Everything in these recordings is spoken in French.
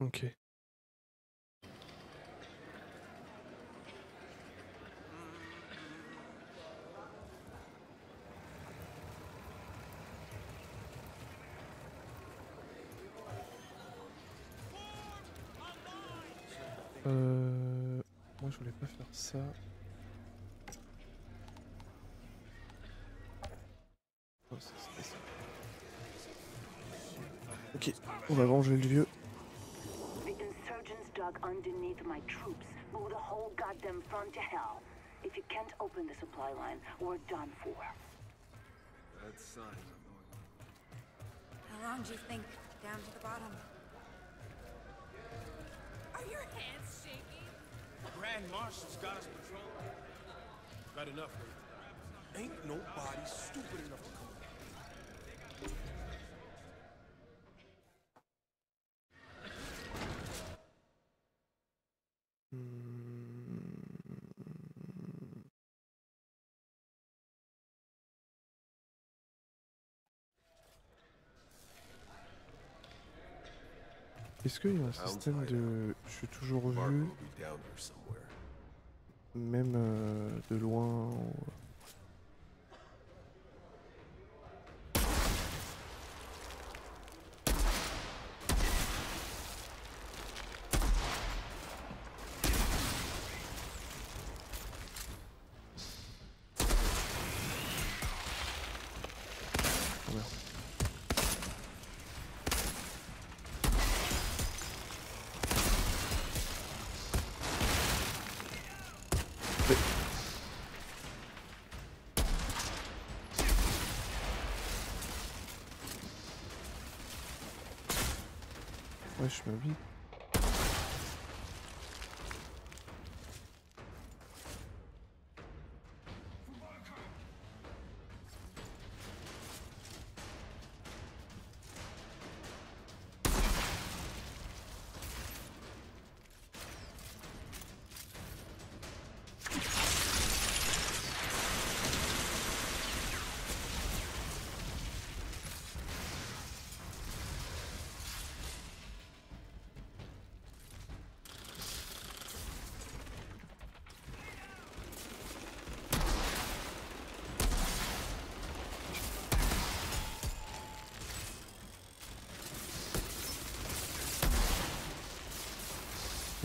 Ok. Euh... Moi je voulais pas faire ça. Oh, ça, ça. Ok, on va venger le vieux. The insurgents dug underneath my troops, blew the whole goddamn front to hell. If you can't open the supply line, we're done for. Bad signs are going. How long do you think down to the bottom? Are your hands shaking? Grand Marshal's got us patrolling. Got enough. Ain't nobody stupid enough Est-ce qu'il y a un système de... Je suis toujours vu, même euh, de loin. ou- Wesh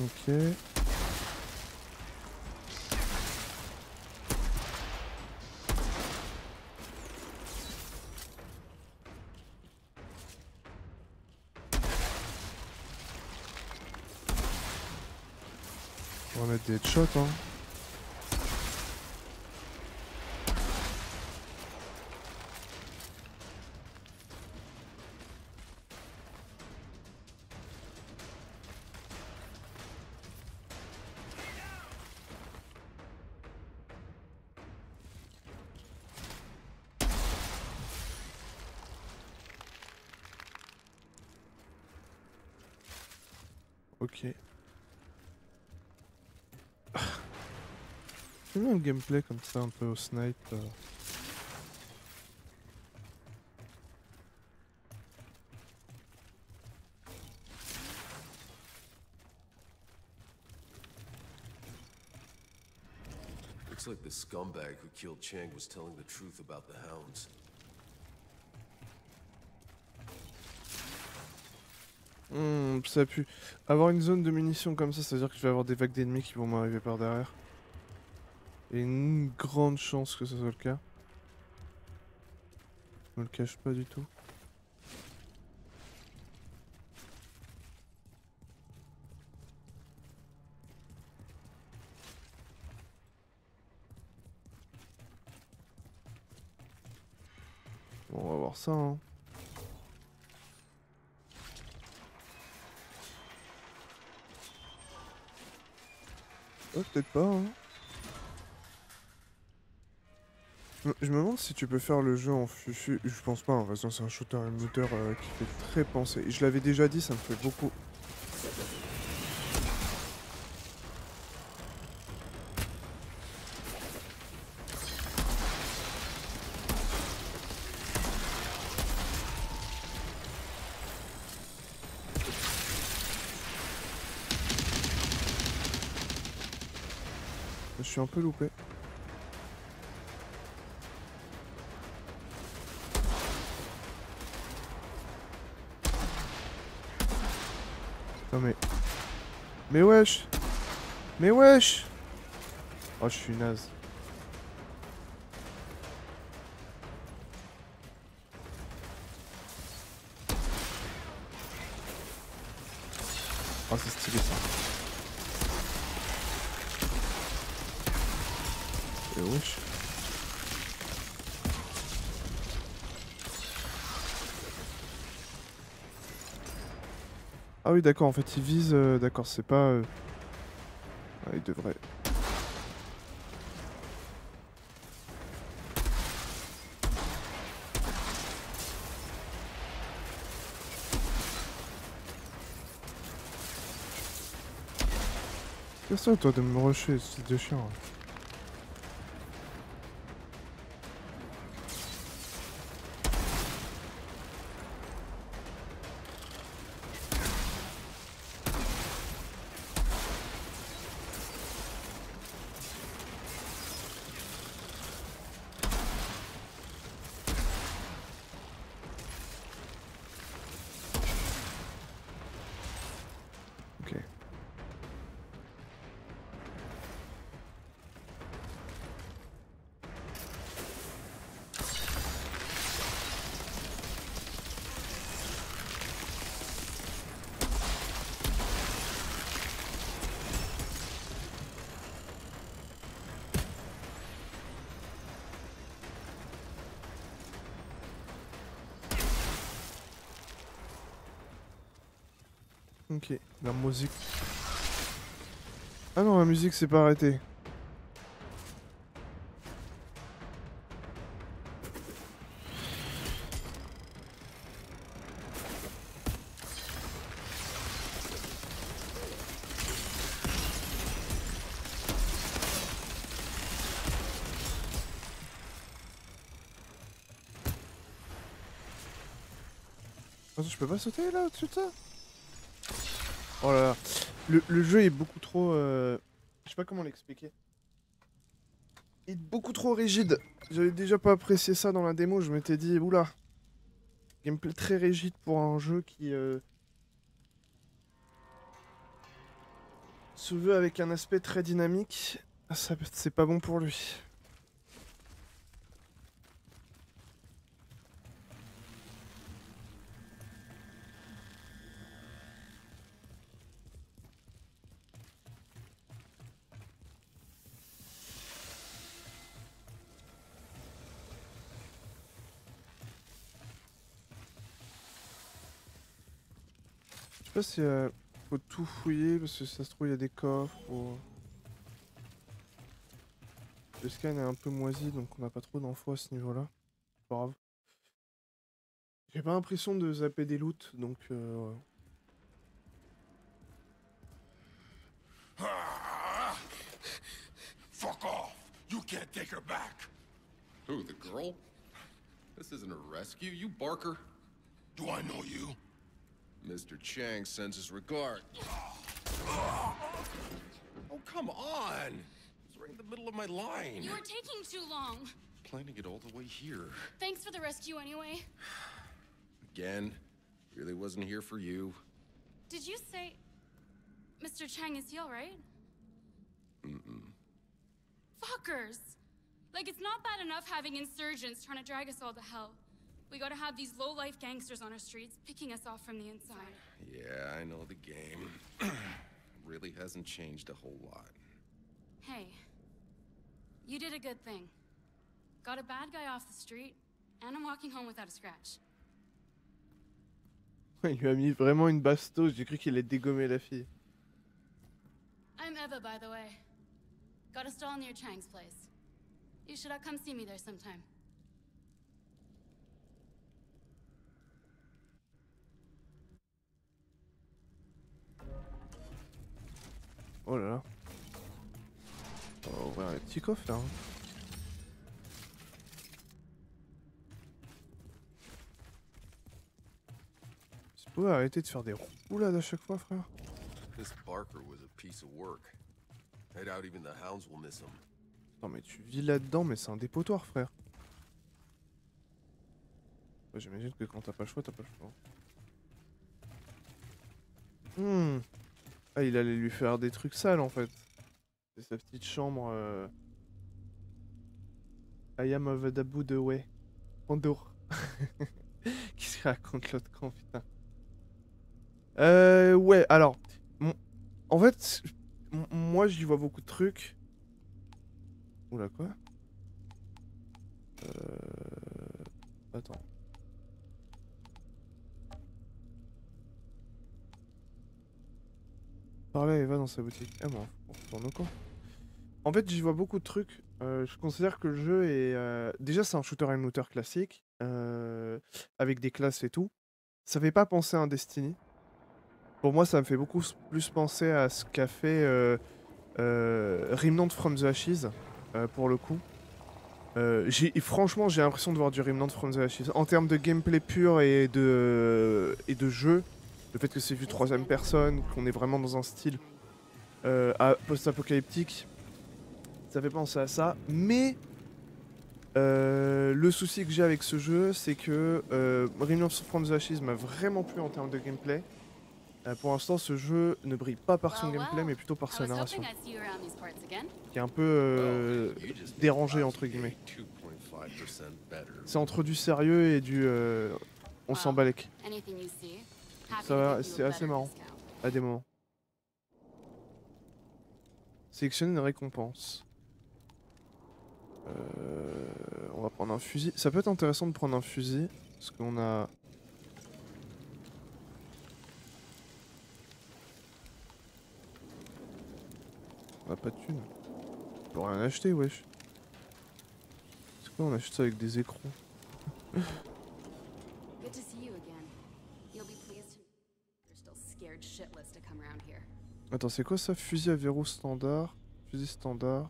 Ok. On va mettre des headshots hein. Le gameplay comme ça, un peu au snipe. euh. Looks like the scumbag who killed Chang was telling the truth about the hounds. Hmm, ça pue. Avoir une zone de munitions comme ça, ça veut dire que je vais avoir des vagues d'ennemis qui vont m'arriver par derrière. Une grande chance que ce soit le cas. Je me le cache pas du tout. Bon, on va voir ça, hein. Oh, peut-être pas, hein. Je me demande si tu peux faire le jeu en fufu. Je pense pas, en façon, c'est un shooter et moteur euh, qui fait très penser. Je l'avais déjà dit, ça me fait beaucoup. Je suis un peu loupé. Mais wesh Mais wesh Oh je suis naze. Oui d'accord en fait il vise euh, d'accord c'est pas euh... ah, il devrait Qu'est-ce que toi de me rusher c'est de chiant hein? Ok, la musique. Ah non, la musique s'est pas arrêtée. Attends, je peux pas sauter là au-dessus de ça? Oh là là. Le, jeu est beaucoup trop... euh, Je sais pas comment l'expliquer. Il est beaucoup trop rigide. J'avais déjà pas apprécié ça dans la démo. Je m'étais dit, oula. Gameplay très rigide pour un jeu qui... euh, Se veut avec un aspect très dynamique. Ah, Ça, c'est pas bon pour lui. Pas si euh, faut tout fouiller parce que ça se trouve il y a des coffres ou... Le scan est un peu moisi donc on n'a pas trop d'infos à ce niveau-là. C'est Pas grave. J'ai pas l'impression de zapper des loots donc euh! Fuck off! You can't take her back! Who, the girl? This isn't a rescue, you barker. Do I know you? Mr. Chang sends his regard. Oh, come on! It's right in the middle of my line. You are taking too long. planning it all the way here. Thanks for the rescue anyway. Again, really wasn't here for you. Did you say Mr. Chang is he alright? Mm-mm. Fuckers! Like it's not bad enough having insurgents trying to drag us all to hell. We gotta have these low-life gangsters on our streets picking us off from the inside. Yeah, I know the game. really hasn't changed a whole lot. Hey, you did a good thing. Got a bad guy off the street, and I'm walking home without a scratch. Il lui a mis vraiment une bastos, j'ai cru qu'il allait dégommer la fille. I'm Eva, by the way. Got a stall near Chang's place. You should uh, come see me there sometime. Oh là là. On va ouvrir les petits coffres là. hein. Tu peux arrêter de faire des roulades à chaque fois, frère This Barker was a piece of work. I doubt even the hounds will miss him. Non mais tu vis là-dedans, mais c'est un dépotoir, frère. Ouais, J'imagine que quand t'as pas le choix, t'as pas le choix. Hmm. Ah, il allait lui faire des trucs sales en fait. C'est sa petite chambre. Euh... I am of Dabu de Way. Pandour. Qui se raconte l'autre camp, putain. Euh, ouais, alors. En fait, moi j'y vois beaucoup de trucs. Oula, quoi? Euh... Attends. Par là, Eva dans sa boutique. Ah bon, on retourne au camp. En fait, j'y vois beaucoup de trucs. Euh, je considère que le jeu est... euh, Déjà, c'est un shooter and looter classique, euh, avec des classes et tout. Ça fait pas penser à un Destiny. Pour moi, ça me fait beaucoup plus penser à ce qu'a fait Remnant from the Ashes, pour le coup. Et franchement, j'ai l'impression de voir du Remnant from the Ashes. En termes de gameplay pur et de, et de jeu, le fait que c'est vu troisième personne, qu'on est vraiment dans un style euh, post-apocalyptique, ça fait penser à ça. Mais euh, le souci que j'ai avec ce jeu, c'est que euh, Remnant from the Ashes m'a vraiment plu en termes de gameplay. Euh, pour l'instant, ce jeu ne brille pas par son gameplay, mais plutôt par sa narration, qui est un peu euh, dérangé entre guillemets. week 2.5% better. C'est entre du sérieux et du euh, on s'en Wow. C'est assez marrant. à des moments. Sélectionner une récompense. Euh, on va prendre un fusil. Ça peut être intéressant de prendre un fusil parce qu'on a. On a pas de thunes. On peut rien acheter, wesh. C'est quoi, on achète ça avec des écrans Attends, c'est quoi ça? Fusil à verrou standard. Fusil standard.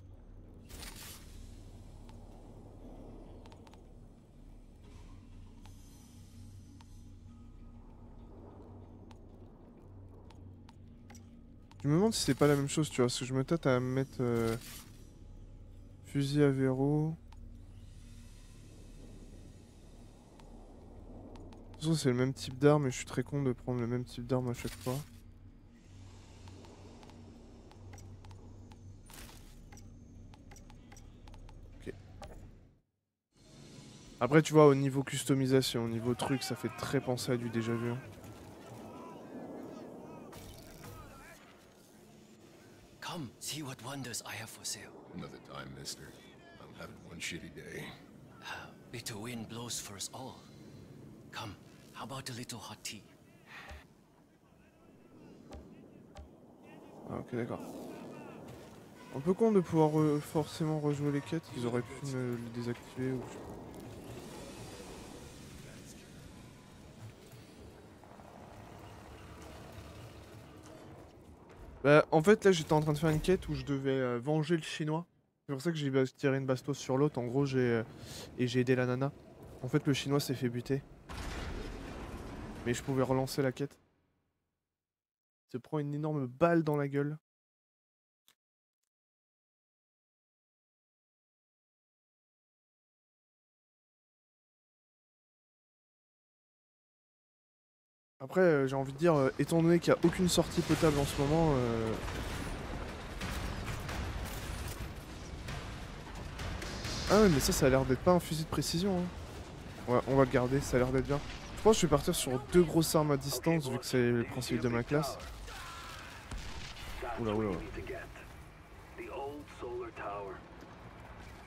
Je me demande si c'est pas la même chose, tu vois, parce que je me tâte à mettre euh, fusil à verrou. De toute façon, c'est le même type d'arme et je suis très con de prendre le même type d'arme à chaque fois. Après, tu vois, au niveau customisation, au niveau truc, ça fait très penser à du déjà vu. Come, see what wonders I have for sale. Another time, mister. I'm having one shitty day. Bitter wind blows for us all. Come, how about a little hot tea? Ah, ok, d'accord. Un peu con de pouvoir re- forcément rejouer les quêtes, ils auraient pu me le désactiver ou. Bah, en fait, là, j'étais en train de faire une quête où je devais euh, venger le chinois. C'est pour ça que j'ai tiré une bastos sur l'autre. En gros, j'ai euh, et j'ai aidé la nana. En fait, le chinois s'est fait buter. Mais je pouvais relancer la quête. Il se prend une énorme balle dans la gueule. Après, euh, j'ai envie de dire, euh, étant donné qu'il n'y a aucune sortie potable en ce moment, euh, Ah mais ça, ça a l'air d'être pas un fusil de précision. Hein. On va le garder, ça a l'air d'être bien. Je pense que je vais partir sur deux grosses armes à distance, vu que c'est le principe de ma classe. Oula, oula. you need to get. The old solar tower.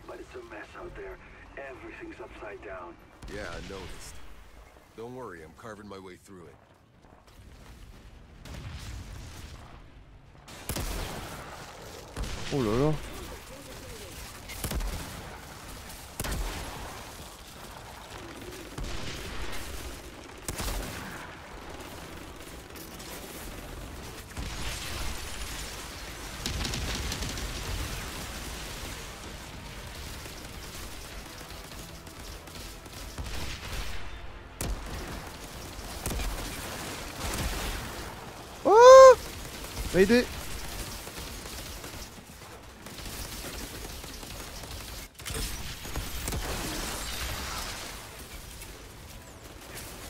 But it's a mess out there. Everything's upside down. Yeah, I noticed. Don't worry, I'm carving my way through it. Oh là là. Aidez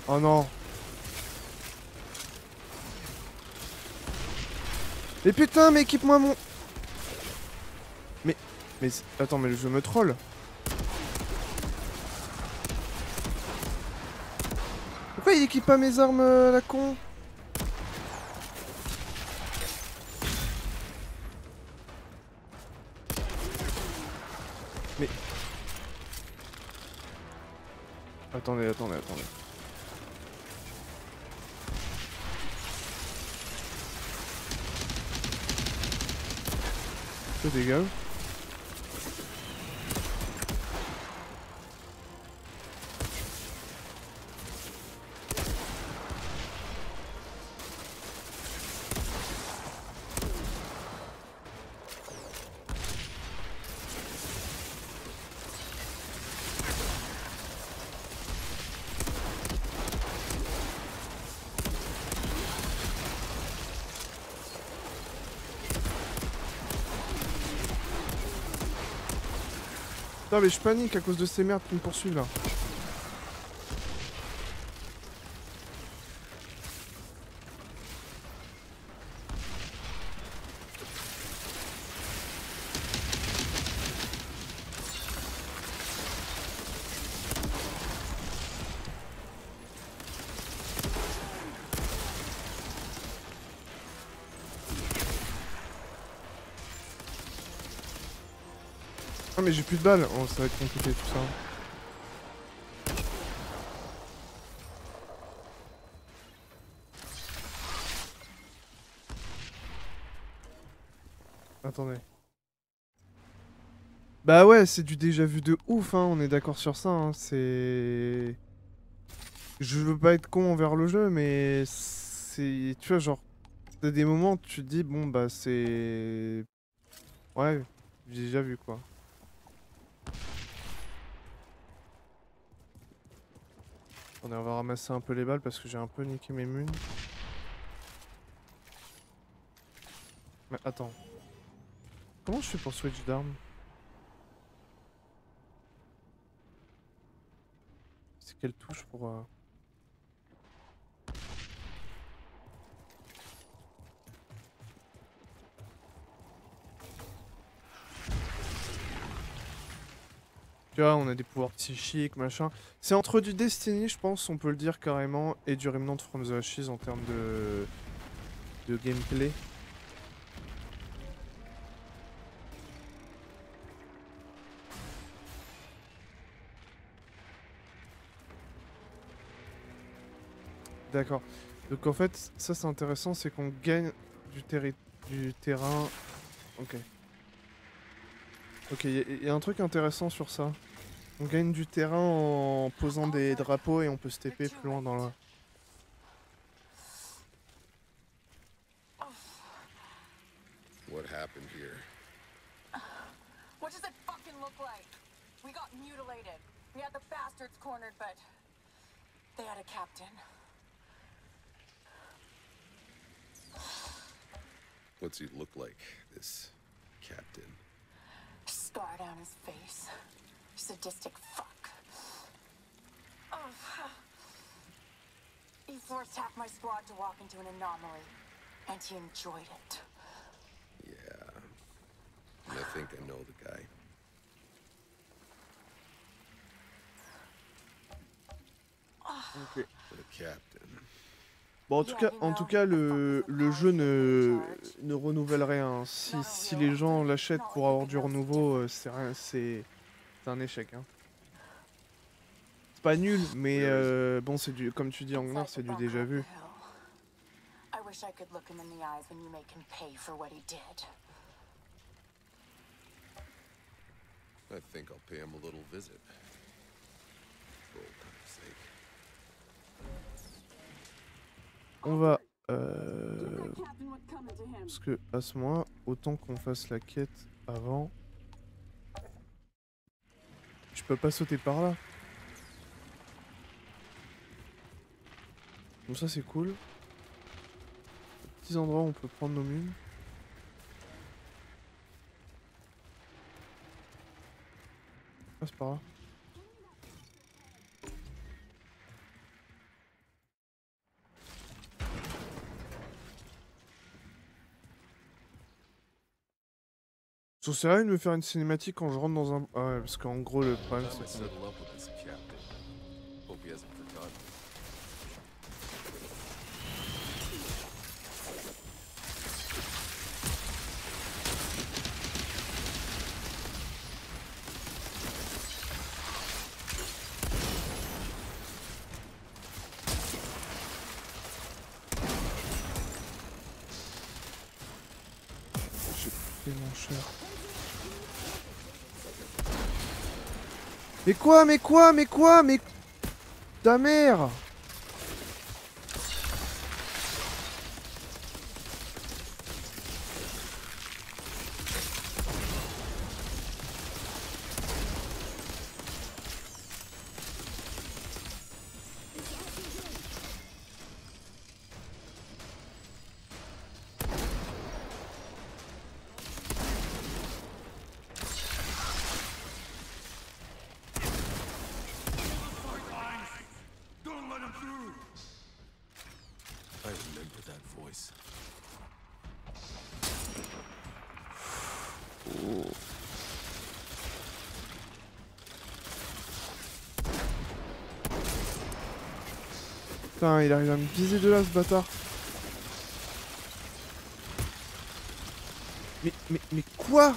Oh non. Mais putain, mais équipe-moi mon... Mais... Mais... Attends, mais le jeu me troll. Pourquoi il équipe pas mes armes, euh, la con? Attendez, attendez, attendez. Je dégage. Putain mais je panique à cause de ces merdes qui me poursuivent là. J'ai plus de balles, oh, ça va être compliqué tout ça. Attendez. Bah ouais, c'est du déjà vu de ouf, hein, on est d'accord sur ça, hein, c'est... Je veux pas être con envers le jeu, mais c'est... Tu vois, genre, t'as des moments où tu te dis, bon bah c'est... Ouais, déjà vu quoi. Attendez, on va ramasser un peu les balles parce que j'ai un peu niqué mes munes. Mais attends. Comment je fais pour switch d'armes C'est quelle touche pour... euh, On a des pouvoirs psychiques, machin. C'est entre du Destiny, je pense, on peut le dire carrément, et du Remnant from the Ashes en termes de, gameplay. D'accord. Donc en fait, ça c'est intéressant, c'est qu'on gagne du terrain. Ok. Ok, il y, a un truc intéressant sur ça. On gagne du terrain en posant des drapeaux et on peut se plus loin dans la... What happened here? What does it fucking look like? We got mutilated. We had the bastards cornered, but they had a captain. What's he look like, this captain? Scar down his face. Sadistic fuck. Oh. He forced half my squad to walk into an anomaly, and he enjoyed it. Yeah. I think I know the guy. Ok. The captain. Bon, en tout cas, en tout cas le, le jeu ne, ne renouvelle rien. Si, si les gens l'achètent pour avoir du renouveau, euh, c'est rien, c'est c'est un échec. Hein. C'est pas nul, mais euh, bon, c'est du, comme tu dis, Angnar, c'est du déjà vu. I wish I could look him in the eyes when you make him pay for what he did. I think I'll pay him a little visit. For old time's sake. On va... Euh, parce que à ce moment autant qu'on fasse la quête avant... Je peux pas sauter par là. Donc ça c'est cool. Petits endroits où on peut prendre nos mules. Passe par là. Ça sert à rien de me faire une cinématique quand je rentre dans un... Ah ouais, parce qu'en gros, le problème, c'est Mais quoi Mais quoi Mais quoi Mais... Ta mère Don't let him through! I remember that voice. Putain, il arrive à me viser de là, ce bâtard. Mais, mais, mais quoi?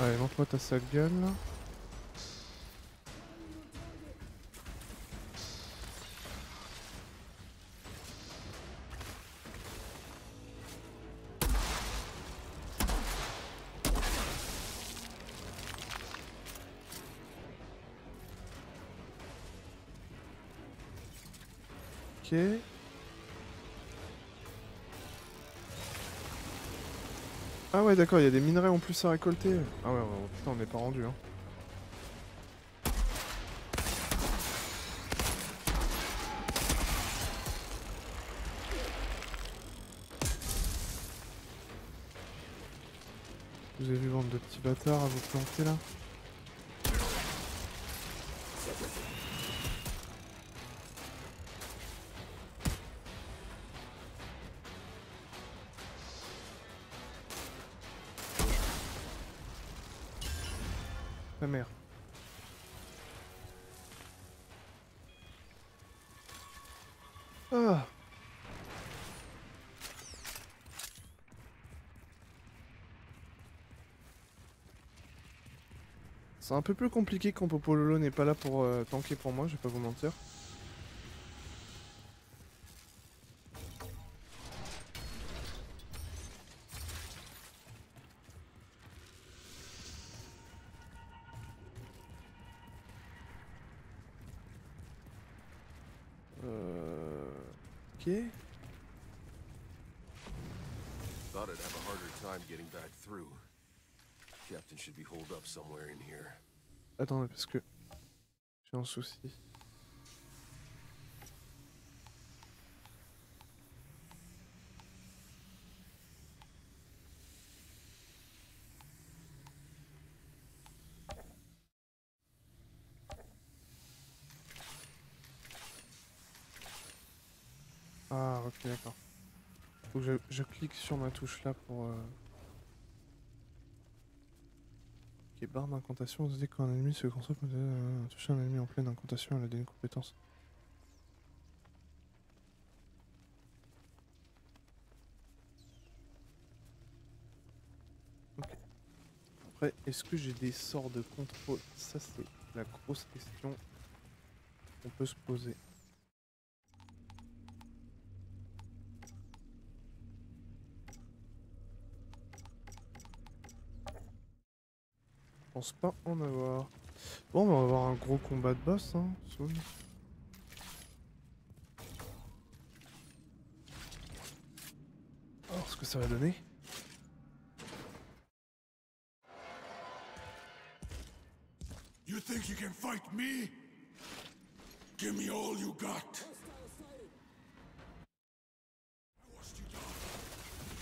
Allez, montre-moi ta sale gueule. là. Ouais d'accord, il y a des minerais en plus à récolter. Ah ouais, putain on n'est pas rendu hein. Vous avez vu bande de petits bâtards à vous planter là? C'est un peu plus compliqué quand Popololo n'est pas là pour euh, tanker pour moi, je vais pas vous mentir. Euh... Ok. Thought I'd have a harder time getting back through. Captain should be holed up somewhere in. Attendez, parce que J'ai un souci. Ah, ok, d'accord. Je, je clique sur ma touche là pour. Euh... Ok, barre d'incantation, dès qu'un ennemi se concentre, euh, toucher un ennemi en pleine incantation, elle a des compétences. Ok. Après, est-ce que j'ai des sorts de contrôle? Ça, c'est la grosse question qu'on peut se poser. Pense pas en avoir. Bon, on va avoir un gros combat de boss, hein, soon. Alors, ce que ça va donner You think you can fight me? Give me all you got.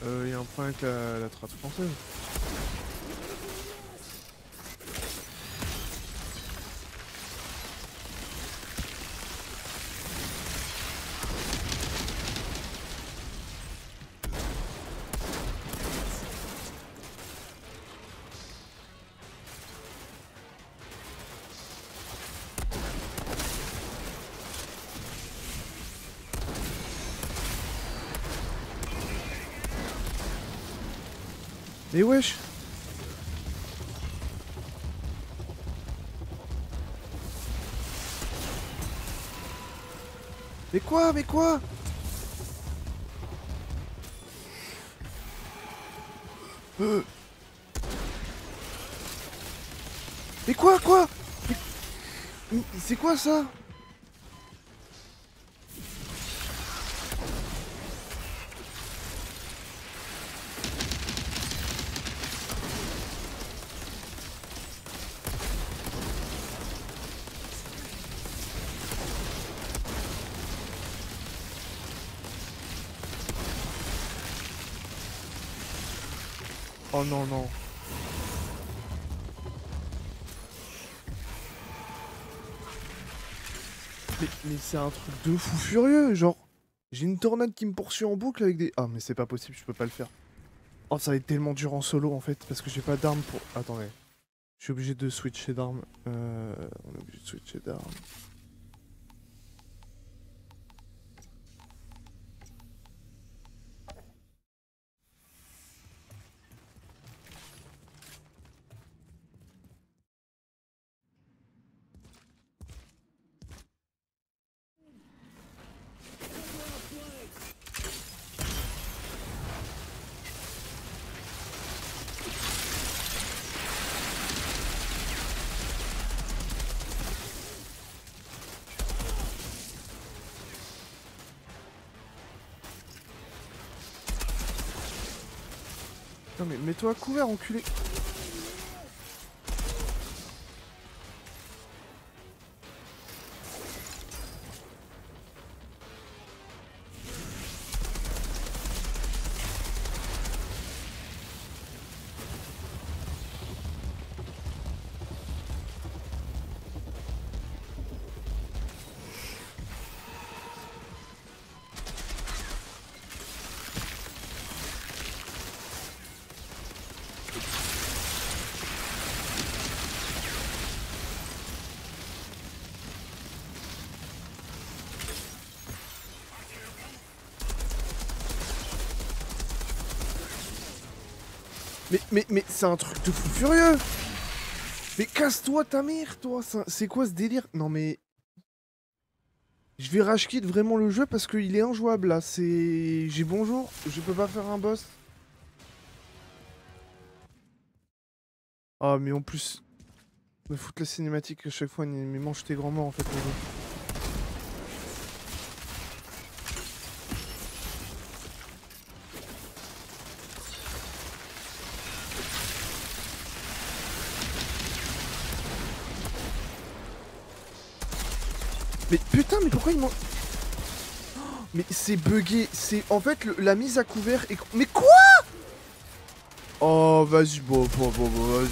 Euh, y a un problème avec la, la trace française. Mais wesh. Mais quoi Mais quoi? Mais quoi Quoi? C'est quoi ça? Oh non, non. Mais, c'est un truc de fou furieux, genre... J'ai une tornade qui me poursuit en boucle avec des... Ah mais c'est pas possible, je peux pas le faire. Oh ça va être tellement dur en solo en fait, parce que j'ai pas d'armes pour... Attendez. Je suis obligé de switcher d'armes. Euh... On est obligé de switcher d'armes. À couvert, enculé Mais, mais, c'est un truc de fou furieux. Mais casse-toi ta mère, toi. C'est quoi ce délire? Non mais... Je vais rage vraiment le jeu parce qu'il est injouable là, c'est... J'ai bonjour, je peux pas faire un boss. Ah mais en plus... Me foutre la cinématique à chaque fois, mais mange tes grands morts en fait Mais putain, mais pourquoi m'ont... Oh, Mais c'est bugué, c'est... En fait, le- la mise à couvert est... Mais quoi? Oh, vas-y, bon, bon, bon, bon, vas-y.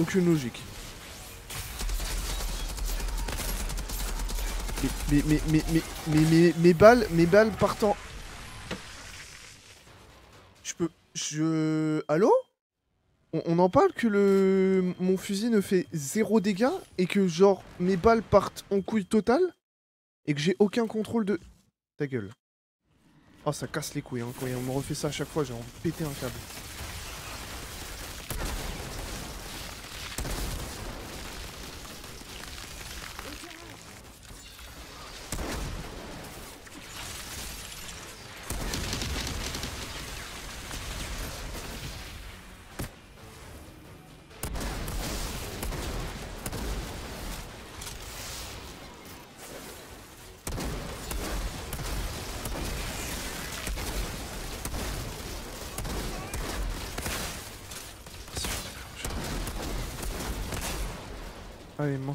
Aucune logique. Mais, mais, mais, mais, mais, mais, mais, mes balles, mes balles partant... Je peux... Je... Allô? On, en parle que le mon fusil ne fait zéro dégâts et que genre mes balles partent en couille totale et que j'ai aucun contrôle de... Ta gueule. Oh ça casse les couilles hein. quand on me refait ça à chaque fois j'ai envie de péter un câble.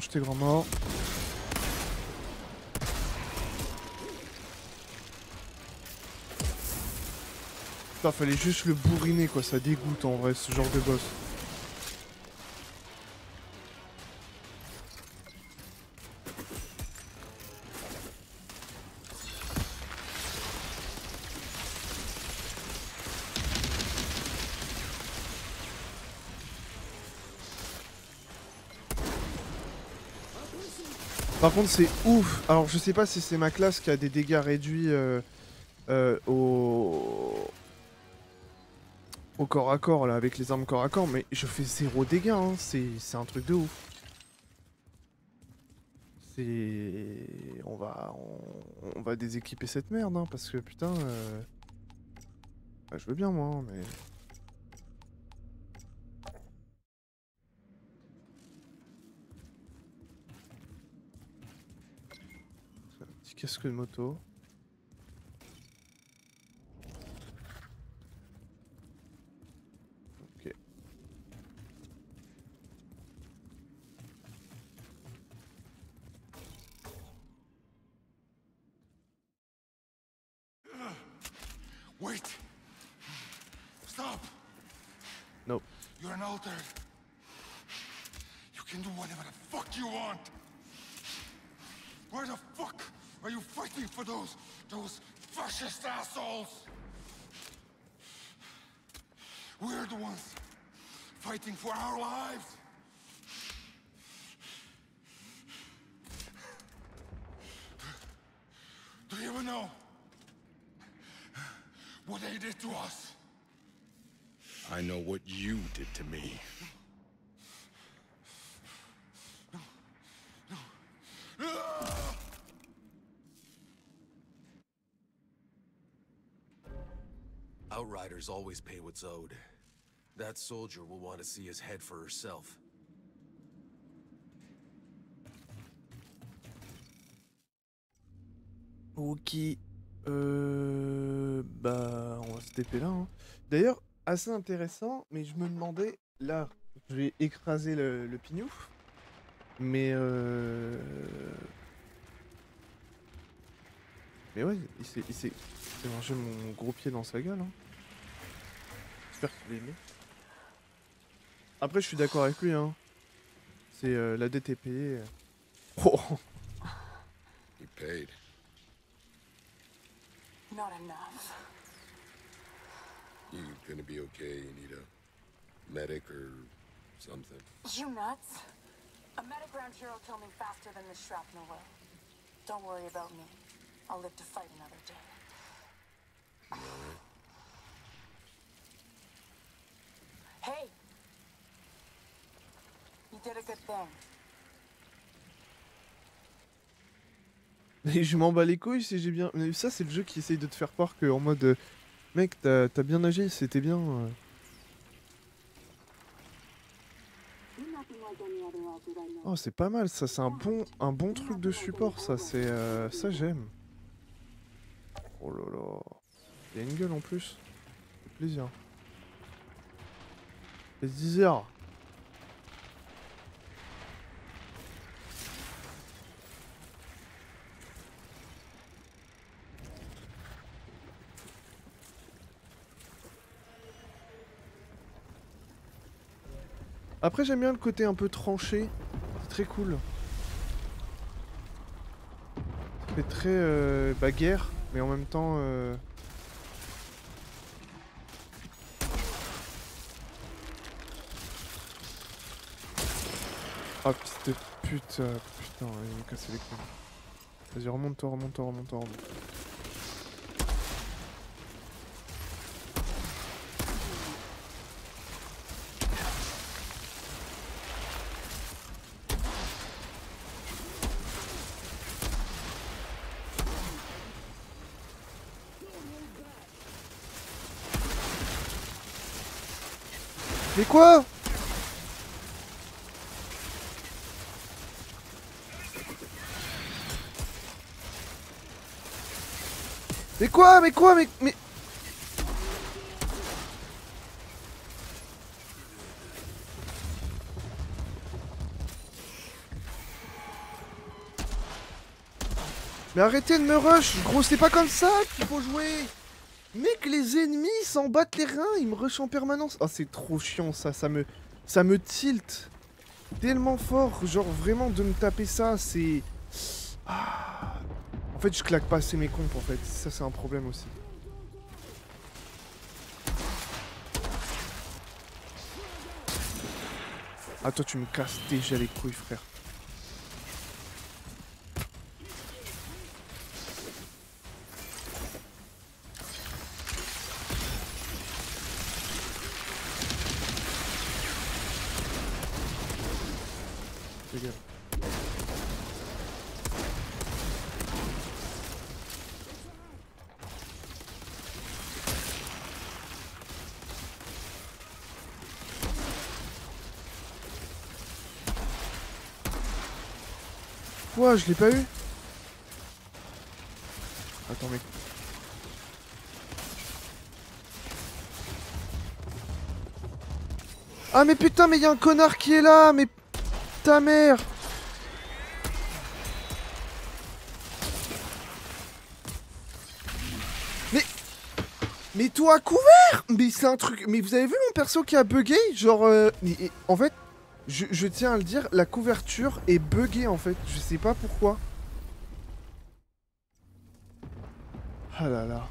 Mange tes grands morts. Putain fallait juste le bourriner quoi, ça dégoûte en vrai ce genre de boss. Par contre, c'est ouf. Alors, je sais pas si c'est ma classe qui a des dégâts réduits euh, euh, au... au corps à corps, là, avec les armes corps à corps, mais je fais zéro dégâts, hein. c'est un truc de ouf. C'est... On va... On... on va déséquiper cette merde, hein, parce que putain... euh, bah, je veux bien, moi, hein, mais... petit casque de moto? Did to me. Outriders always pay what's owed. That soldier will want to see his head for herself. Ok. Euh... Bah, on va se TP là. hein. D'ailleurs, assez intéressant, mais je me demandais, là, je vais écraser le, le pignouf, mais euh... Mais ouais, il s'est il s'est- mangé mon gros pied dans sa gueule. Hein. J'espère qu'il est aimé. Après, je suis d'accord avec lui, hein. C'est euh, la DTP. euh. Oh He paid. Not enough. You gonna be okay? You need a medic or something? You nuts? A medic round here will kill me faster than the shrapnel will. Don't worry about me. I'll live to fight another day. Hey! You did a good thing. Et je m'en bats les couilles si j'ai bien. Mais ça, c'est le jeu qui essaye de te faire croire que en mode. Mec, t'as bien agi, c'était bien. euh. Oh, c'est pas mal, ça, c'est un bon, un bon truc de support, ça, c'est. euh, Ça, j'aime. Oh là là. Il y a une gueule en plus. Plaisir. Les 10 heures. Après, j'aime bien le côté un peu tranché. C'est très cool. Ça fait très euh, bagarre, mais en même temps. Euh... Ah, putain, putain, putain, il m'a cassé les couilles. Vas-y, remonte-toi, remonte-toi, remonte-toi, remonte. Mais quoi Mais quoi Mais quoi Mais... mais... Mais arrêtez de me rush Gros, c'est pas comme ça qu'il faut jouer Mec, les ennemis s'en battent les reins, ils me rushent en permanence. Oh, c'est trop chiant ça, ça me, ça me tilt tellement fort. Genre, vraiment, de me taper ça, c'est... Ah. En fait, je claque pas assez mes comptes, en fait. Ça, c'est un problème aussi. Ah, toi, tu me casses déjà les couilles, frère. Dégage. Quoi Je l'ai pas eu Attends mec. Ah mais putain mais y a un connard qui est là mais ta mère. Mais Mais toi couvert. Mais c'est un truc Mais vous avez vu mon perso qui a bugué? Genre euh, en fait je, je tiens à le dire la couverture est buggée en fait. Je sais pas pourquoi. Ah là là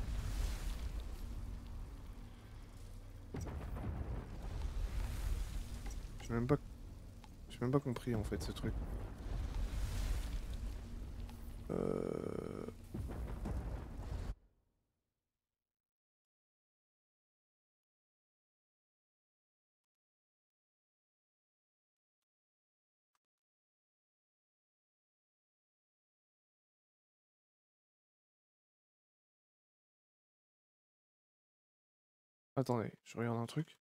J'ai même pas j'ai même pas compris en fait ce truc. Euh... Attendez, je regarde un truc.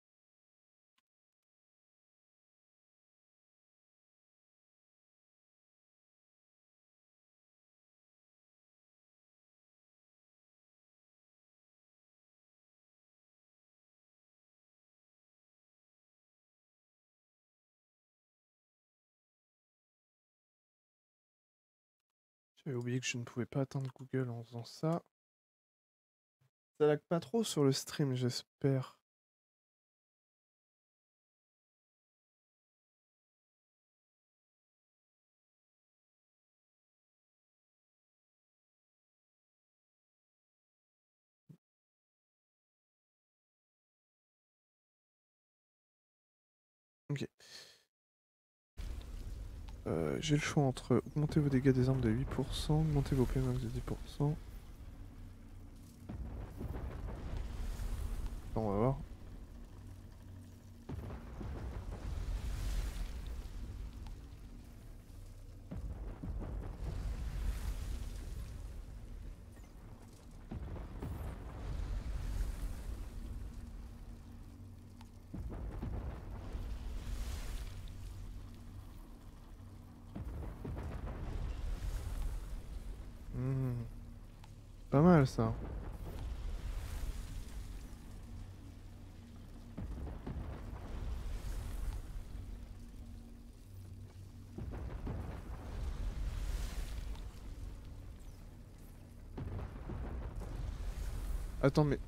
J'avais oublié que je ne pouvais pas atteindre Google en faisant ça. Ça lag pas trop sur le stream, j'espère. Ok. Euh, J'ai le choix entre augmenter vos dégâts des armes de 8%, augmenter vos PMX de 10%. on va voir. Attends mais...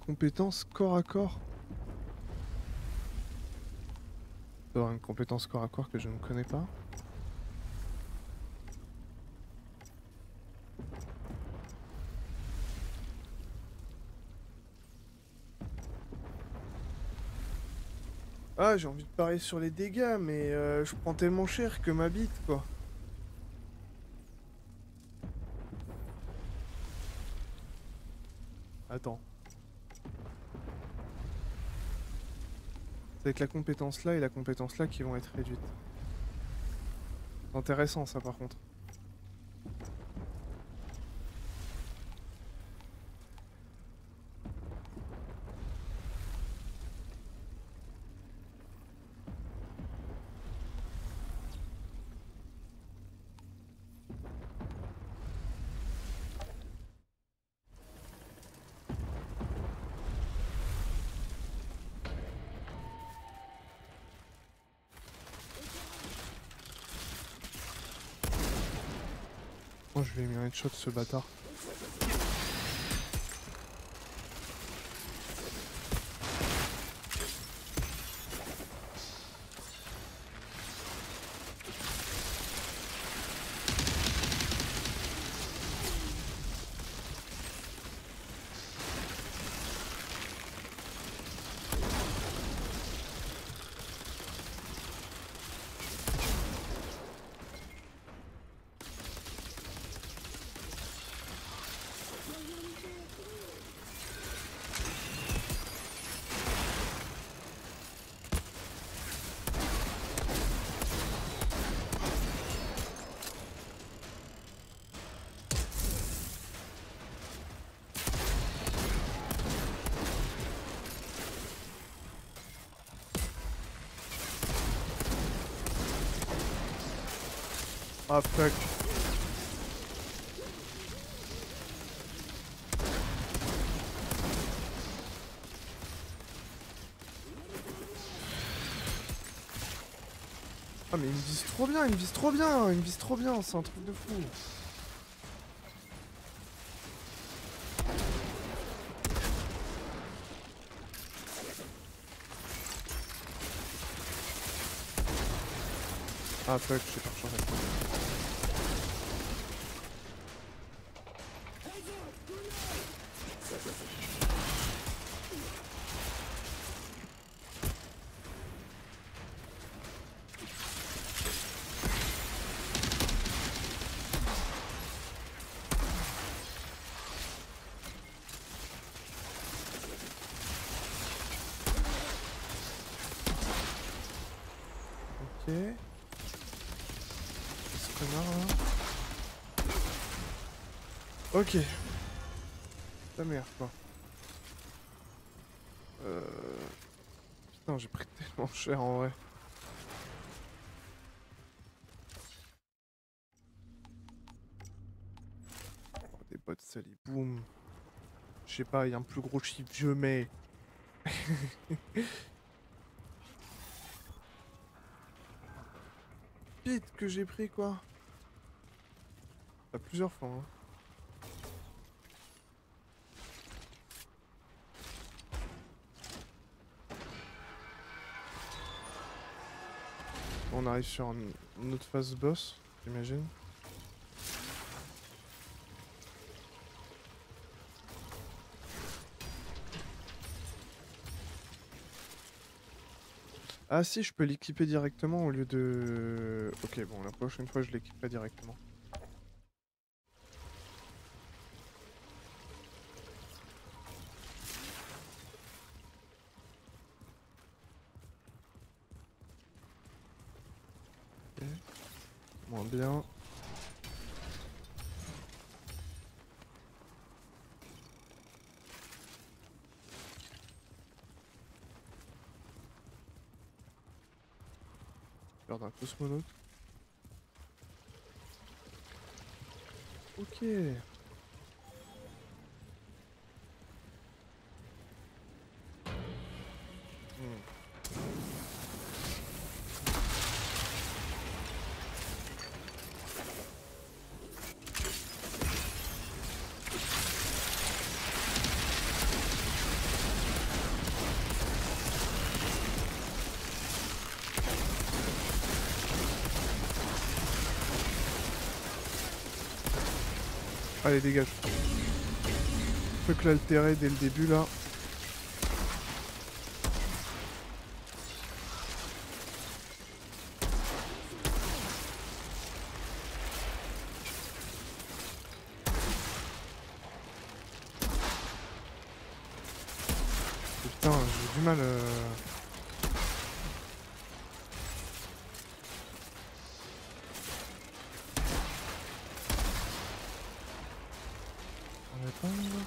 Compétence corps à corps? Avoir une compétence corps à corps que je ne connais pas. Ah, j'ai envie de parier sur les dégâts, mais euh, je prends tellement cher que ma bite, quoi. Attends. C'est avec la compétence là et la compétence là qui vont être réduites. Intéressant ça par contre. Ai mis un headshot ce bâtard. Ah fuck. Ah mais il me vise trop bien, il me vise trop bien, il me vise trop bien, c'est un truc de fou. Ah fuck, j'ai pas rechargé. Ok. Ce connard là. Ok. La merde quoi. Euh... Putain j'ai pris tellement cher en vrai. Oh, des bottes salis, boum. Je sais pas, il y a un plus gros chiffre, je mets. Que j'ai pris quoi. Pas plusieurs fois. Hein. On arrive sur un- une autre phase boss, j'imagine. Ah si, je peux l'équiper directement au lieu de... Ok, bon, la prochaine fois, je l'équiperai directement. minutos. O que? Allez, dégage. Truc l'altérer dès le début là. Putain, j'ai du mal. euh. On est pas là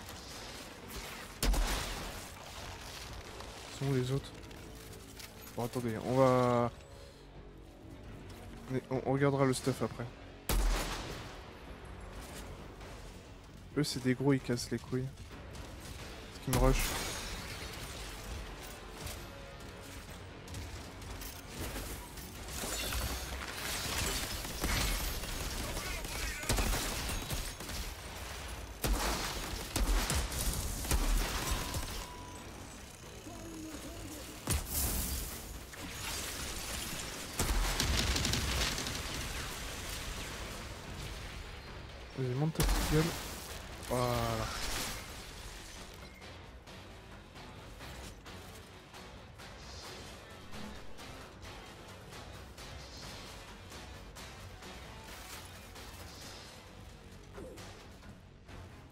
Ils sont où les autres Bon attendez, on va... On, regardera le stuff après. Eux c'est des gros, ils cassent les couilles. Ce qui me rush.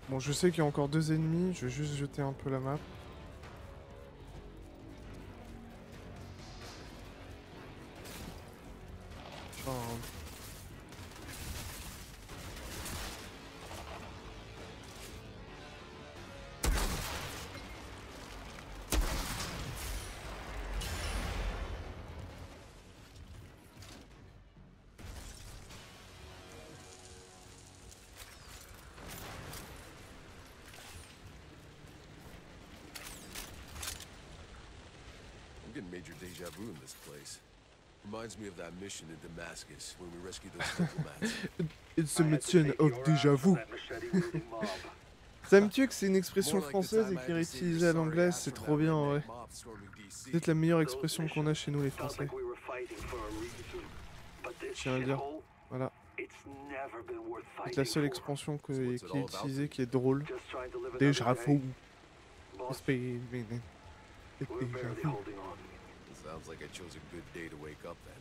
Bon, je sais qu'il y a encore deux ennemis, je vais juste jeter un peu la map. Reminds me of that mission in Damascus when we rescued those diplomats. It's a mission of déjà vu. Ça me tue que c'est une expression française et qui est réutilisée à l'anglais, c'est trop bien en vrai. DC. Peut-être la meilleure expression qu'on a chez nous les Français. Je tiens à le dire. Voilà. C'est la seule for. expression que- qui est utilisée qui est drôle. Déjà fou. Déjà. Like I chose a good day to wake up then.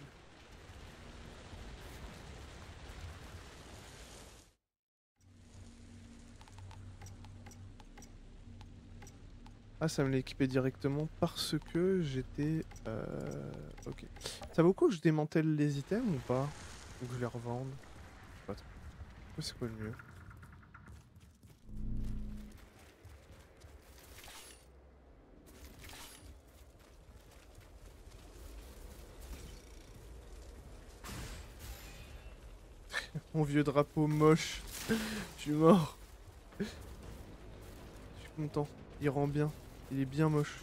Ah, ça me l'a équipé directement parce que j'étais... Euh... Ok. Ça vaut coup que je démantèle les items ou pas? Ou que je les revende? Je sais pas trop. C'est quoi le mieux? Mon vieux drapeau moche. Je suis mort. Je suis content. Il rend bien. Il est bien moche.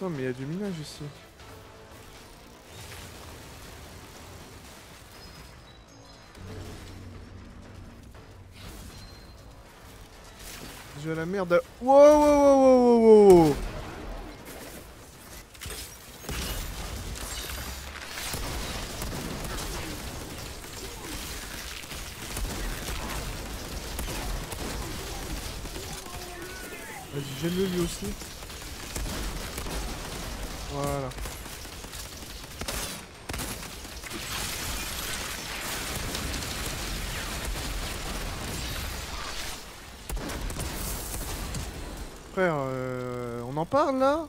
Attends, mais il y a du minage ici. J'ai la merde. Wow, wow, wow, wow, wow. Vas-y, gèle-le lui aussi. Voilà. Frère, euh, on en parle là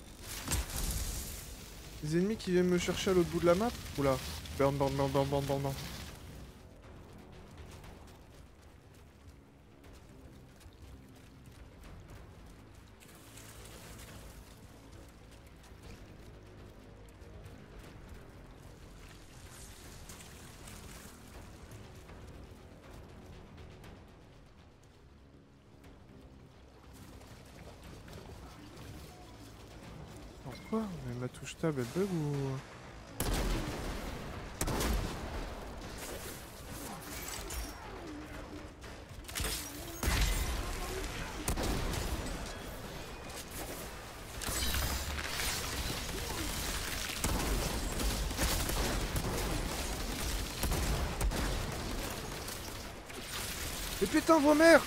Les ennemis qui viennent me chercher à l'autre bout de la map Oula. Burn, burn, burn, burn, burn, burn, burn. Mais ma touche tab elle bug ou... Mais putain vos mères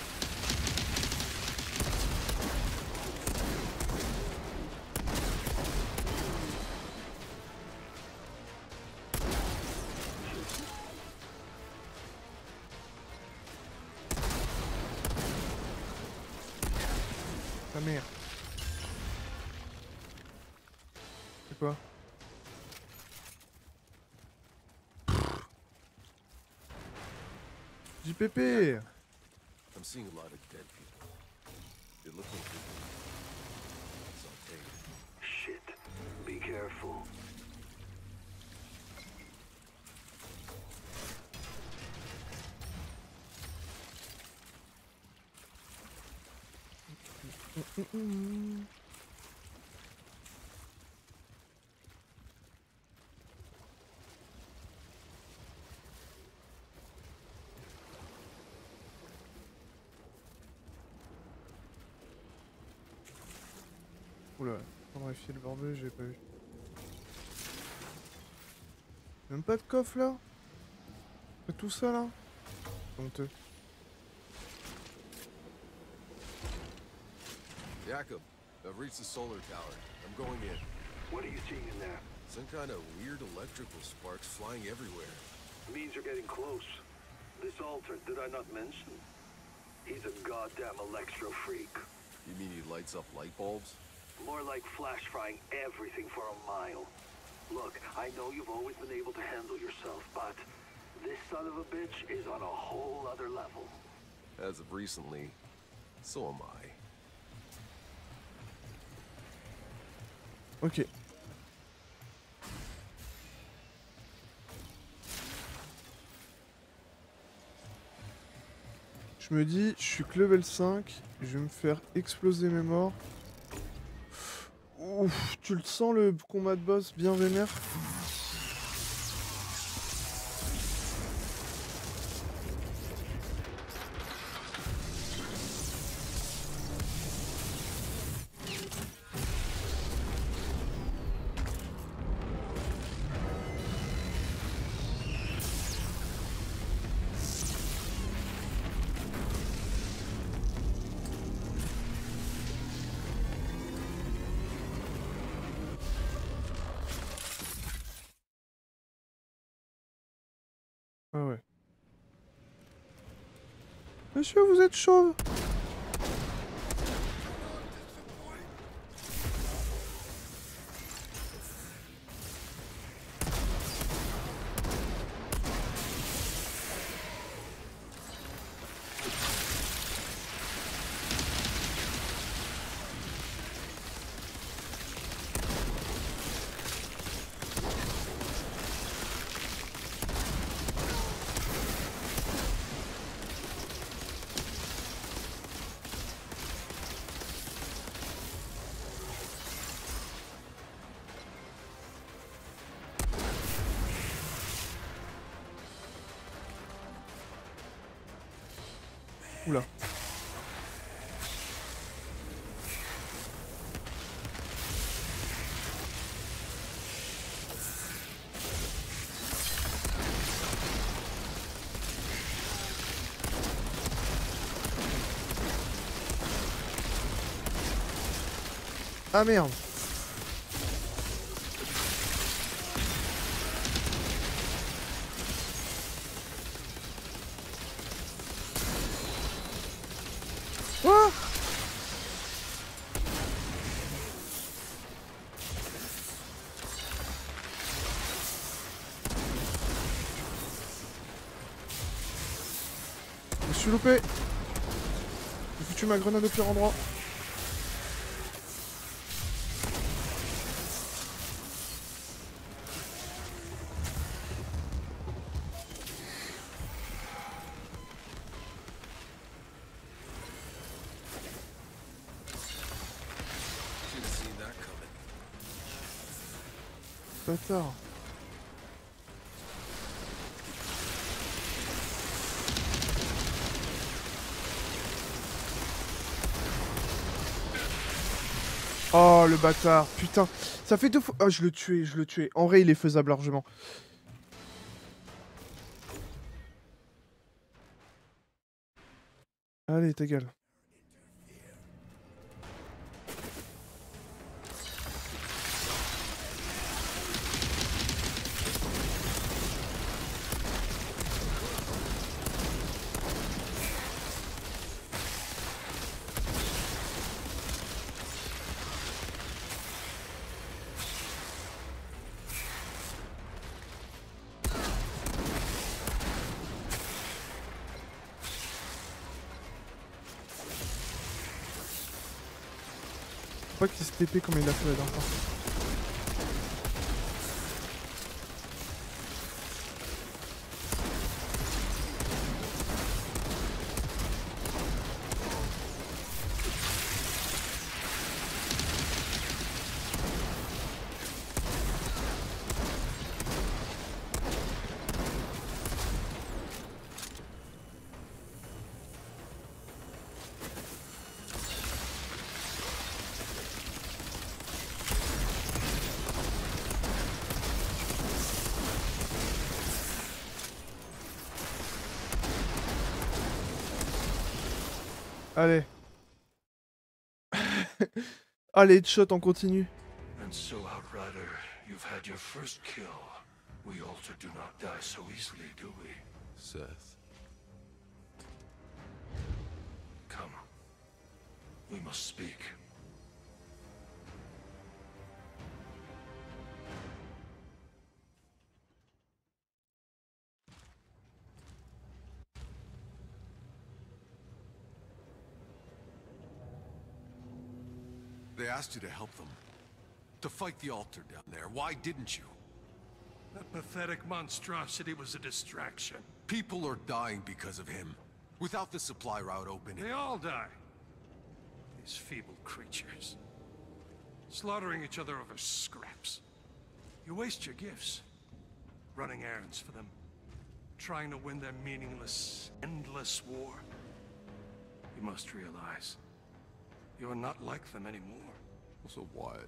JPP I'm seeing a lot of dead people. They look like they've. Shit. Be careful. Mm, mm, mm, Oula, on va vérifier le bordel, j'ai pas vu. Même pas de coffre là Pas tout ça là Honteux. Jacob, I've reached the solar tower. I'm going in. What are you seeing in there? Some kind of weird electrical sparks flying everywhere. Means you're getting close. This altar, did I not mention? He's a goddamn electro freak. You mean he lights up light bulbs? More like flash frying everything for a mile. Look, I know you've always been able to handle yourself, but this son of a bitch is on a whole other level. As of recently, so am I. Ok. Je me dis, je suis que level 5, je vais me faire exploser mes morts. Tu le sens le combat de boss bien vénère? Monsieur, vous êtes chauve Ah merde. Je suis loupé. J'ai foutu ma grenade au pire endroit Oh le bâtard, putain. Ça fait deux fois. Oh je le tuais, je le tuais. En vrai il est faisable largement. Allez, ta gueule. TP comme il l'a fait la dernière. Allez. Allez, headshot en continu. And so, Outrider, you've had your first kill. We Alter do not die so easily, do we? Seth. Come. We must speak. Asked you to help them. To fight the altar down there. Why didn't you? That pathetic monstrosity was a distraction. People are dying because of him. Without the supply route open, They all die. These feeble creatures. Slaughtering each other over scraps. You waste your gifts. Running errands for them. Trying to win their meaningless, endless war. You must realize. You're not like them anymore. So what?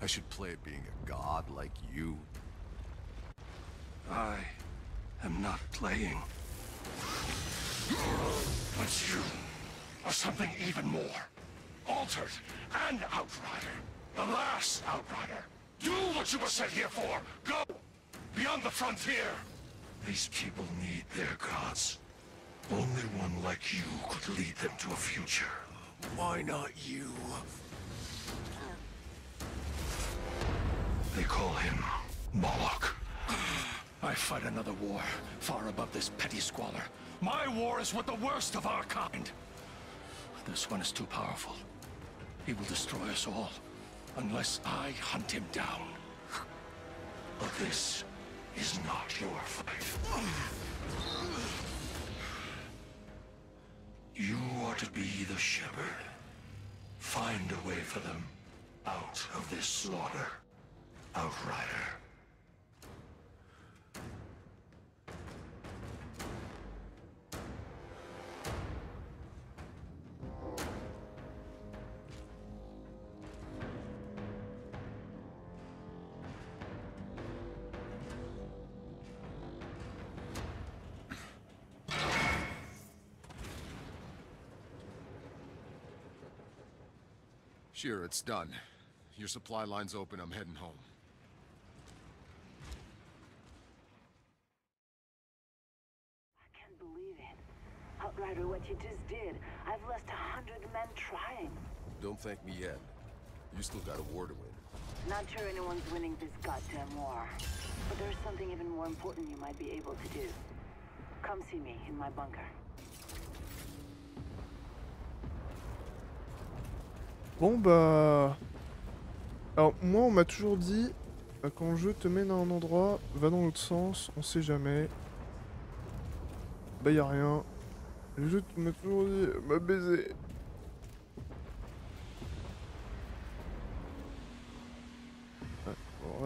I should play at being a god like you. I am not playing. But you are something even more. Altered and Outrider. The last Outrider. Do what you were sent here for. Go beyond the frontier. These people need their gods. Only one like you could lead them to a future. Why not you? They call him Moloch. I fight another war, far above this petty squalor. My war is with the worst of our kind. This one is too powerful. He will destroy us all, unless I hunt him down. But this is not your fight. You are to be the shepherd. Find a way for them out of this slaughter. Outrider. Sure, it's done. Your supply line's open, I'm heading home. What you just did. I've lost a hundred men trying. Don't thank me yet. You still got a war to win. Not sure anyone's winning this goddamn war. But there's something even more important you might be able to do. Come see me in my bunker. Bon bah... Alors moi on m'a toujours dit, euh, quand le jeu te mène à un endroit, va dans l'autre sens, on sait jamais. Bah y a rien. Le jeu m'a toujours dit, m'a baisé.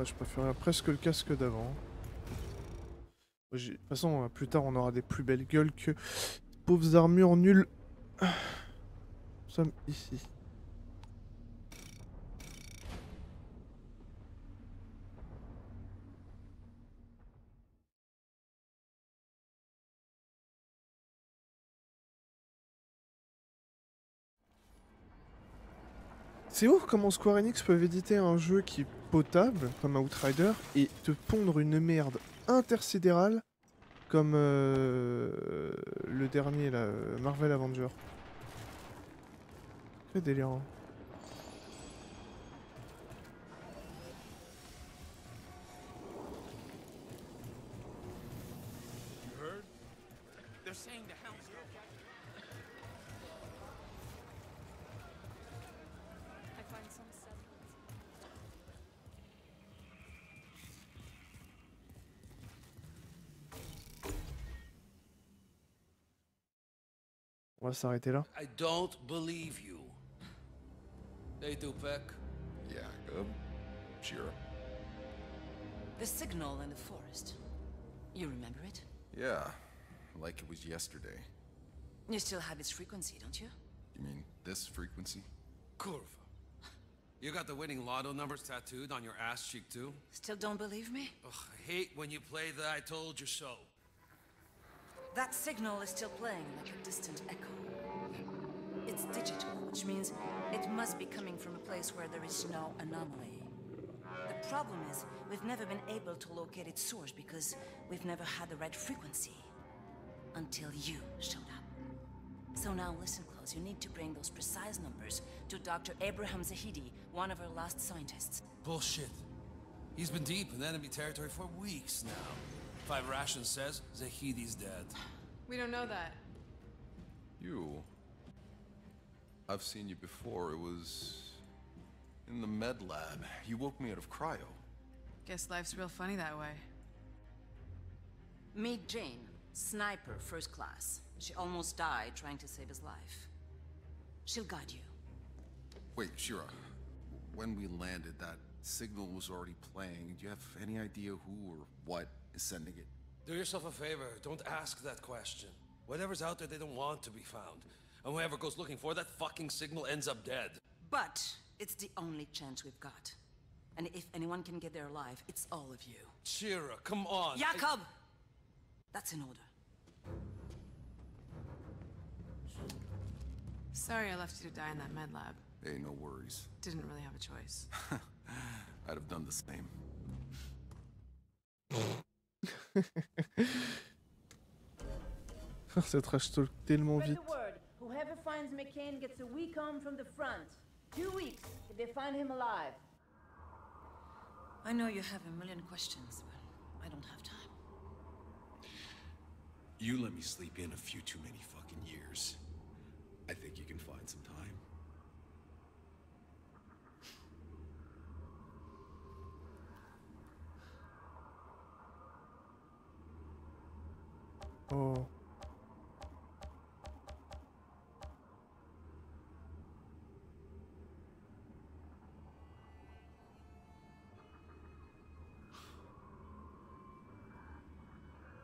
Je préférerais presque le casque d'avant. De toute façon, euh, plus tard, on aura des plus belles gueules que pauvres armures nulles. Nous sommes ici. C'est ouf comment Square Enix peuvent éditer un jeu qui est potable, comme Outrider, et te pondre une merde intersidérale, comme euh, le dernier, là, euh, Marvel Avenger. Très délirant. S'arrêter là. I don't believe you. Hey, Tupek. Jacob. Um, Shira. The signal in the forest. You remember it? Yeah, like it was yesterday. You still have its frequency, don't you? You mean this frequency? Curva. You got the winning lotto numbers tattooed on your ass cheek, too? Still don't believe me? Ugh, I hate when you play the I told you so. That signal is still playing like a distant echo. It's digital, which means it must be coming from a place where there is no anomaly. The problem is, we've never been able to locate its source because we've never had the right frequency. Until you showed up. So now listen close, you need to bring those precise numbers to Dr. Abraham Zahidi, one of our last scientists. Bullshit. He's been deep in enemy territory for weeks now. Five Ration says Zahidi's dead. We don't know that. You. I've seen you before. It was in the med lab. You woke me out of cryo. Guess life's real funny that way. Meet Jane, sniper, first class. She almost died trying to save his life. She'll guide you. Wait, Shira. When we landed, that signal was already playing. Do you have any idea who or what is sending it? Do yourself a favor. Don't ask that question. Whatever's out there, they don't want to be found. And whoever goes looking for that fucking signal ends up dead. But it's the only chance we've got. And if anyone can get there alive, it's all of you. Shira, come on. Jakob! That's in order. Sorry I left you to die in that med lab. Hey, no worries. Didn't really have a choice. I'd have done the same. Ça trash talk tellement vite. The word. Whoever finds McCain gets a week home from the front. Two weeks if they find him alive. I know you have a million questions, but I don't have time. You let me sleep in a few too many fucking years. I think you can find some time. Oh.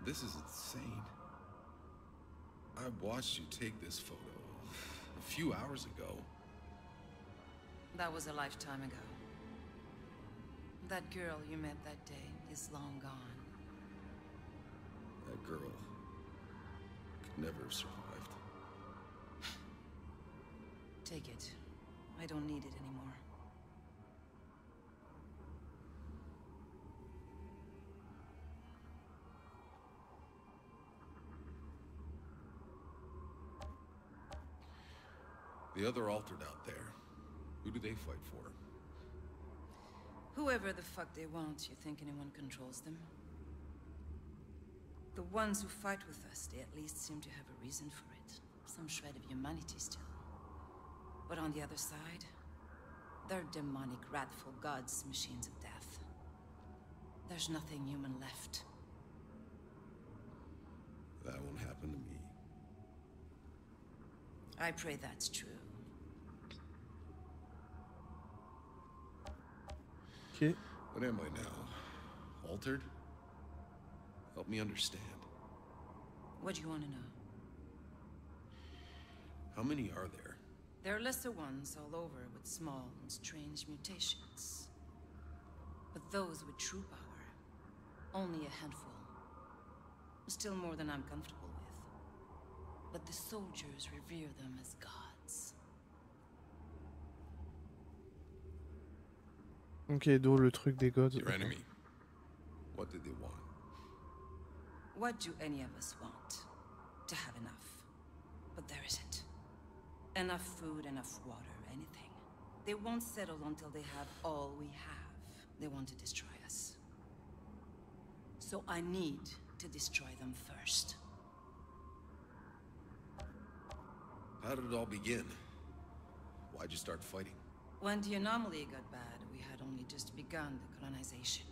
This is insane. I watched you take this photo a few hours ago. That was a lifetime ago. That girl you met that day is long gone. That girl could never have survived. Take it. I don't need it anymore. The other altered out there, who do they fight for? Whoever the fuck they want, you think anyone controls them? The ones who fight with us, they at least seem to have a reason for it. Some shred of humanity still. But on the other side, they're demonic, wrathful gods, machines of death. There's nothing human left. That won't happen to me. I pray that's true. Ok. What am I now? Altered? Help me understand. What do you want to know? How many are there? There are lesser ones all over with small and strange mutations. But those with true power, only a handful. Still more than I'm comfortable with. But the soldiers revere them as gods. Ok, d'où le truc des gods. Your enemy. What did they want? What do any of us want? To have enough. But there isn't. Enough food, enough water, anything. They won't settle until they have all we have. They want to destroy us. So I need to destroy them first. How did it all begin? Why'd you start fighting? When the anomaly got bad, we had only just begun the colonization.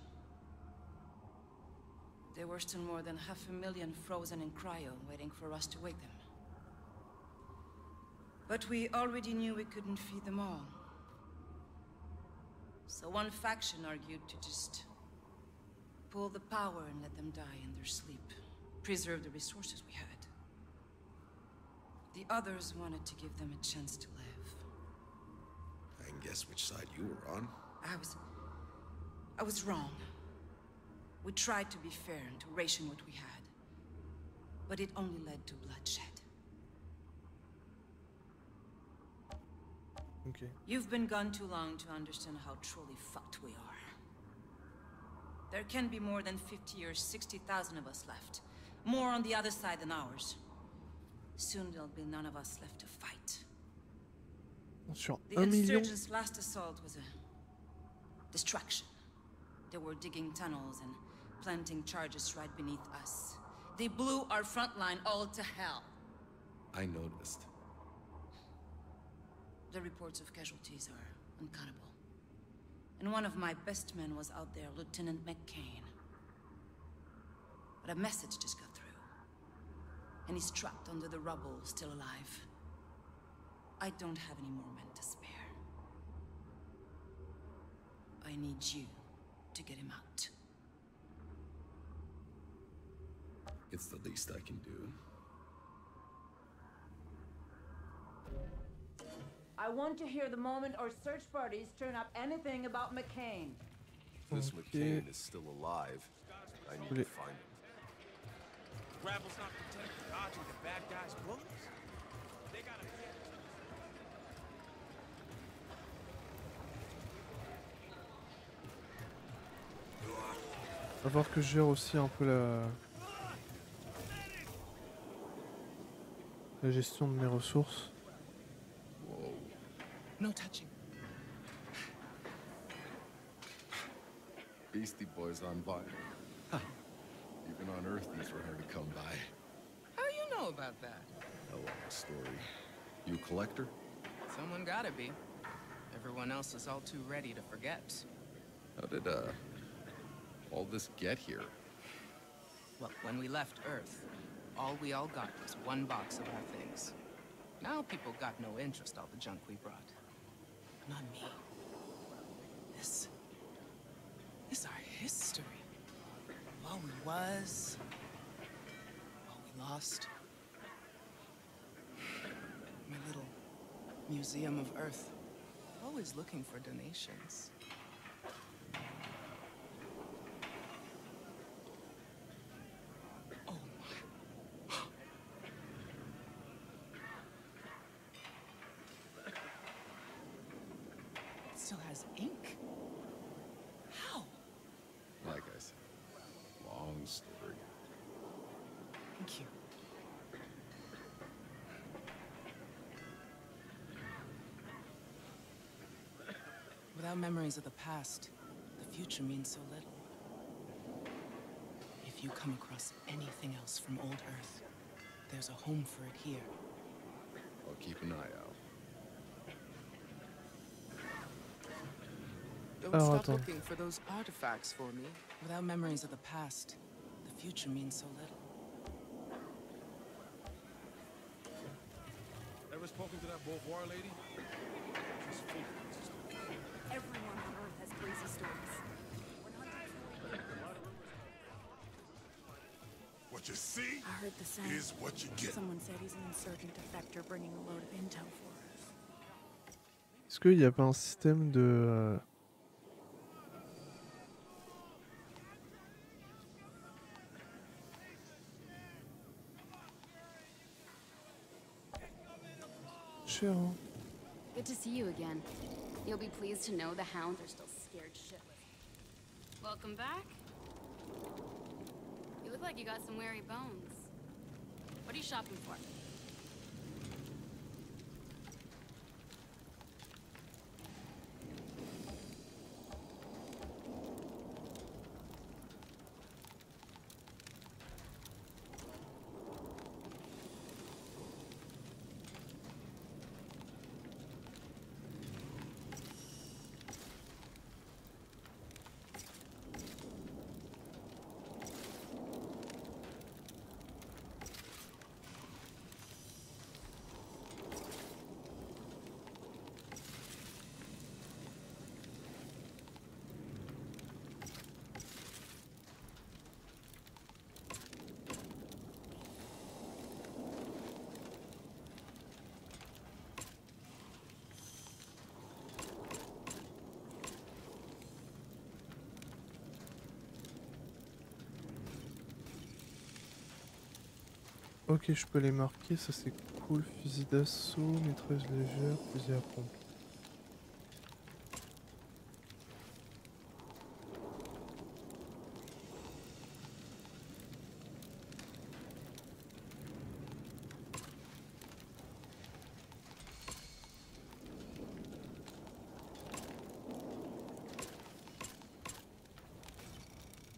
There were still more than half a million frozen in cryo waiting for us to wake them. But we already knew we couldn't feed them all. So one faction argued to just pull the power and let them die in their sleep. Preserve the resources we had. The others wanted to give them a chance to live. I can guess which side you were on. I was... I was wrong. We tried to be fair and to ration what we had. But it only led to bloodshed. Ok. You've been gone too long to understand how truly fucked we are. There can be more than 50 or 60,000 of us left. More on the other side than ours. Soon there'll be none of us left to fight. Sur The insurgents' last assault was a distraction. They were digging tunnels and planting charges right beneath us. They blew our front line all to hell. I noticed. The reports of casualties are uncountable. And one of my best men was out there, Lieutenant McCain. But a message just got through. And he's trapped under the rubble, still alive. I don't have any more men to spare. I need you to get him out. It's the least I can do. I want to hear the moment our search parties turn up anything about McCain. This Okay. McCain is still alive, I need to find him. Gravel's not content with dodging the bad guys' bullets. Va falloir que je gère aussi un peu la... La gestion de mes ressources. No touching. Beastie Boys on vinyl. Even on Earth, these were hard to come by. How you know about that? A long story. You a collector? Someone gotta be. Everyone else is all too ready to forget. How did, uh, all this get here? Well, when we left Earth, all we all got was one box of our things. Now people got no interest all the junk we brought. Not me. This... This our history. What we was... What we lost. My little museum of Earth. Always looking for donations. Still has ink. How? Like I said, long story. Thank you. Without memories of the past, the future means so little. If you come across anything else from old Earth, there's a home for it here. I'll keep an eye out. Don't Alors, stop attends. looking for those artifacts for me. Without memories of the past, the future means so little. Ever spoken to that Beauvoir lady? She's full of Everyone on Earth has crazy stories. What you see I heard the same. is what you get. Someone said he's an insurgent defector bringing a load of intel for us. Est-ce qu'il n'y a pas un système de... euh, you again. You'll be pleased to know the hounds are still scared shitless. Welcome back. You look like you got some wary bones. What are you shopping for? Ok, je peux les marquer, ça c'est cool. Fusil d'assaut, maîtresse légère, fusil à pompe.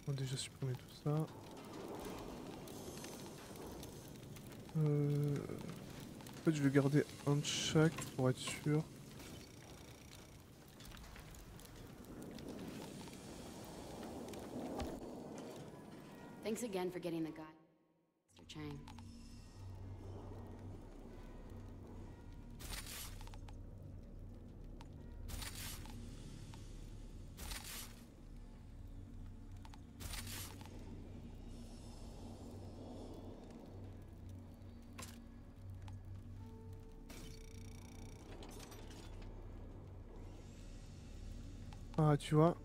On va déjà supprimer tout ça. Euh... En fait, je vais garder un de chaque pour être sûr. Thanks again for getting the guy, tu vois,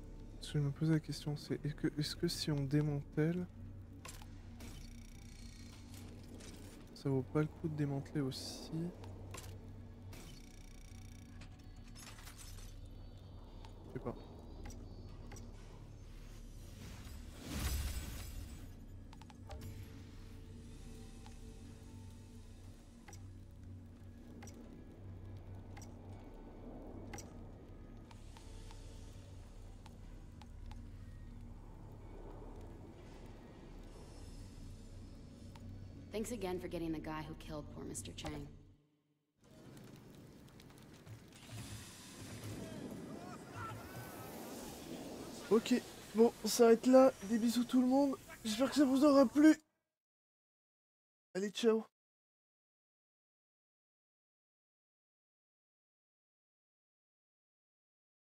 ce que je me pose la question, c'est est-ce que, est que si on démantèle, ça vaut pas le coup de démanteler aussi Thanks again for getting the guy who killed poor Mr. Chang. Ok, bon, on s'arrête là. Des bisous tout le monde. J'espère que ça vous aura plu. Allez, ciao.